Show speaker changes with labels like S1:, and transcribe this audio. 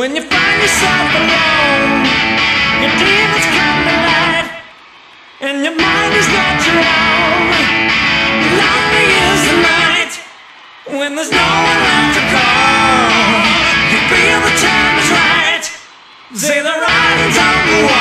S1: when you find yourself alone, your demons come to light, and your mind is not your own. Lonely is the night when there's no one left to call. You feel the time is right, say the writing's on the wall.